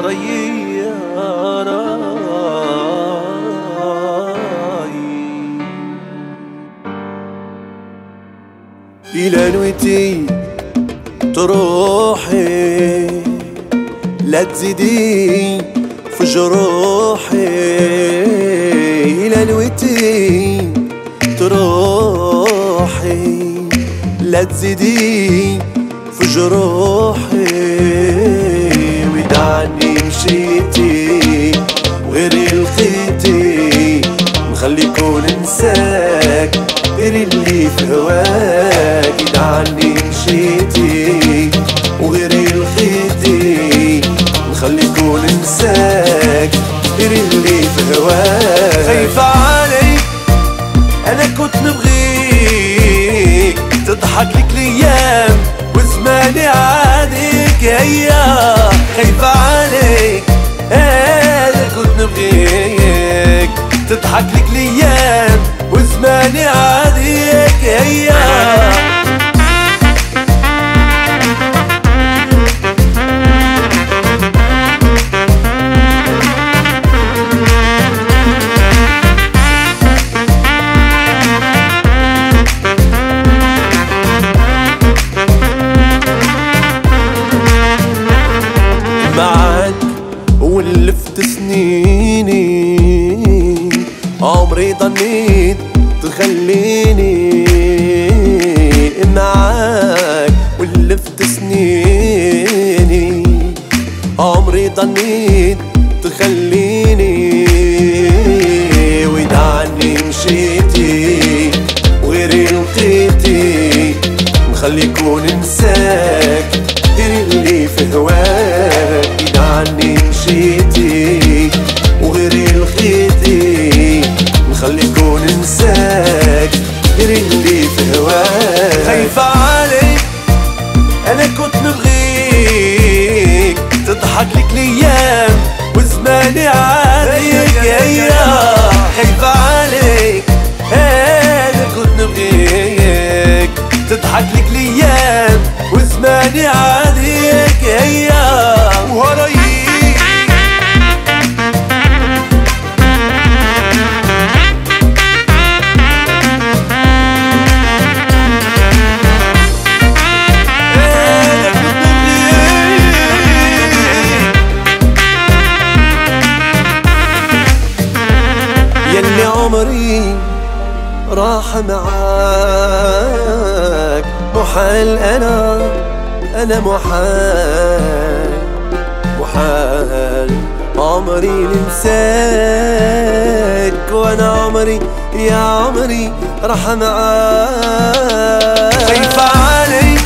راي. إلى نويتي تروحي لا تزيدي في جروحي. إلى نويتي تروحي لا تزيدي في جروحي. ودعني مشيتي وغيري لقيتي مخليكون ننساك غير اللي في هواك عني مشيتي وغيري لقيتي نخليكون ننساك غير اللي في هواك خايفة عليك أنا كنت نبغيك. تضحك لك الأيام وزماني عادك هيا خايفة عليك. أنا كنت نبغيك. تضحك لك الأيام عمري ضنيت تخليني معاك ولفت سنيني عمري ضنيت تخليني ودعني مشيتي وغيري لقيتي. نخليكون ننساك دير اللي في هواك عني مشيتي. وزماني راح معاك. محال أنا أنا محال محال عمري ننساك وأنا عمري يا عمري راح معاك. خايفة عليك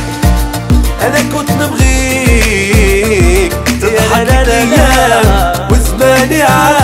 أنا كنت نبغيك. تضحك ليا وزماني عليك